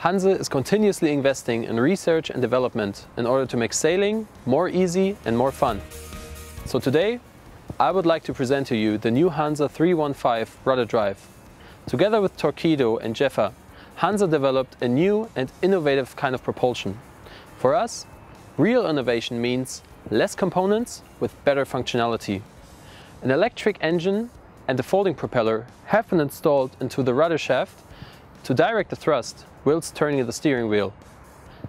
Hanse is continuously investing in research and development in order to make sailing more easy and more fun. So today, I would like to present to you the new Hanse 315 rudder drive. Together with Torqeedo and Jefa, Hanse developed a new and innovative kind of propulsion. For us, real innovation means less components with better functionality. An electric engine and a folding propeller have been installed into the rudder shaft to direct the thrust whilst turning the steering wheel.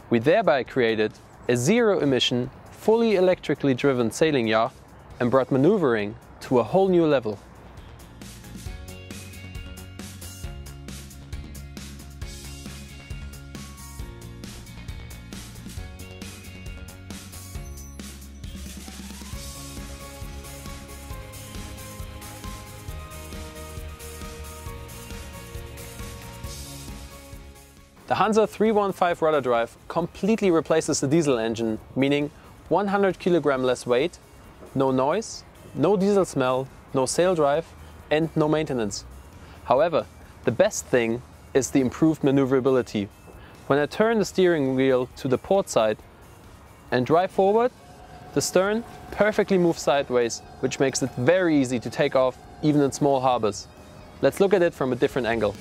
We thereby created a zero-emission, fully electrically driven sailing yacht and brought maneuvering to a whole new level. The Hanse 315 rudder drive completely replaces the diesel engine, meaning 100 kg less weight, no noise, no diesel smell, no sail drive and no maintenance. However, the best thing is the improved maneuverability. When I turn the steering wheel to the port side and drive forward, the stern perfectly moves sideways, which makes it very easy to take off even in small harbors. Let's look at it from a different angle.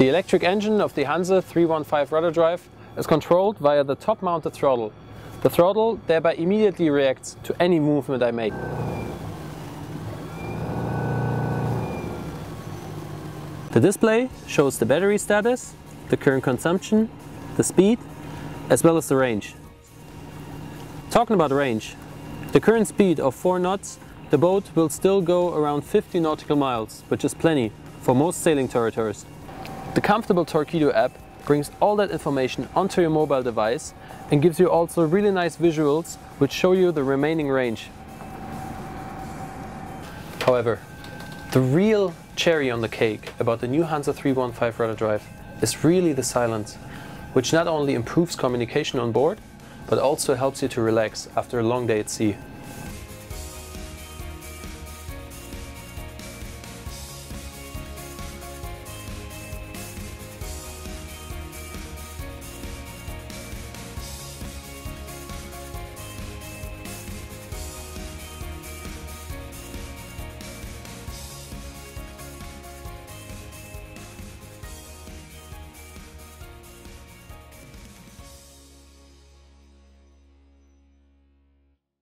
The electric engine of the Hanse 315 rudder drive is controlled via the top-mounted throttle. The throttle thereby immediately reacts to any movement I make. The display shows the battery status, the current consumption, the speed, as well as the range. Talking about range, the current speed of 4 knots, the boat will still go around 50 nautical miles, which is plenty for most sailing territories. The comfortable Torqeedo app brings all that information onto your mobile device and gives you also really nice visuals which show you the remaining range. However, the real cherry on the cake about the new Hanse 315 rudder drive is really the silence, which not only improves communication on board, but also helps you to relax after a long day at sea.